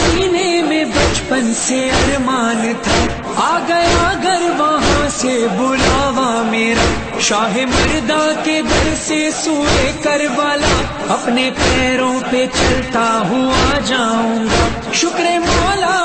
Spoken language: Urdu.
میں بچپن سے ارمان تھا۔ آ گیا گھر وہاں سے بلاوا میرا۔ شاہ مردا کے گھر سے سوئے کر والا اپنے پیروں پہ چلتا ہوا جاؤں گا۔ شکر مولا